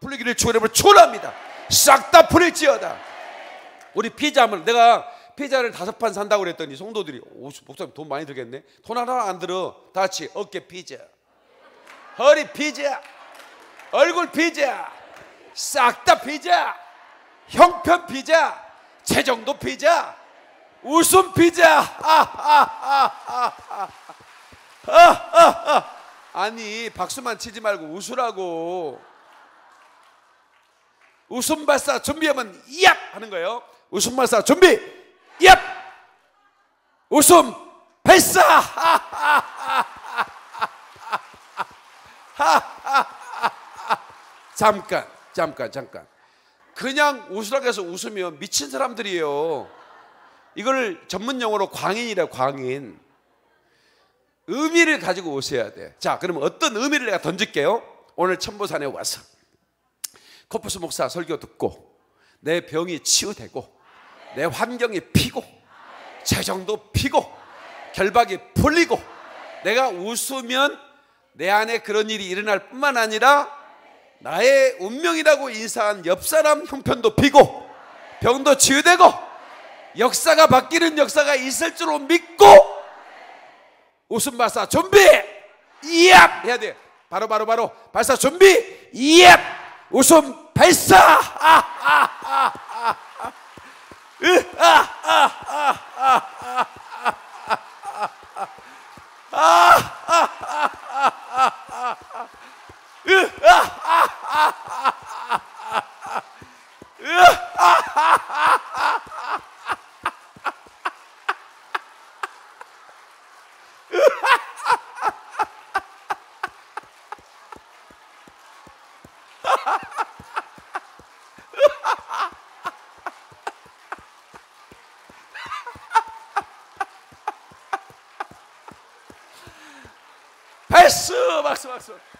풀리기를 주 이름으로 축원합니다. 싹 다 풀릴지어다. 우리 피자물 내가 피자를 다섯 판 산다고 그랬더니 성도들이 오 목사님 돈 많이 들겠네. 돈 하나 안 들어. 다 같이 어깨 피자, 허리 피자, 얼굴 피자, 싹 다 피자, 형편 피자, 최정도 피자, 웃음 피자. 아, 아, 아, 아, 아니 박수만 치지 말고 웃으라고. 웃음 발사 준비하면 얍 하는 거예요. 웃음 발사 준비 얍. 웃음 발사. 잠깐 잠깐 잠깐. 그냥 웃으라고 해서 웃으면 미친 사람들이에요. 이걸 전문 용어로 광인이라 광인. 의미를 가지고 웃어야 돼. 자, 그러면 어떤 의미를 내가 던질게요. 오늘 천보산에 와서 코프스 목사 설교 듣고 내 병이 치유되고 내 환경이 피고 재정도 피고 결박이 풀리고 내가 웃으면 내 안에 그런 일이 일어날 뿐만 아니라 나의 운명이라고 인사한 옆 사람 형편도 피고 병도 치유되고 역사가 바뀌는 역사가 있을 줄로 믿고 웃음 발사 준비 이압 해야 돼. 바로 바로 바로 발사 준비 이압 웃음 발사 아, 아, 아, 아, 아. 으, 아, 패스! 박수 박수.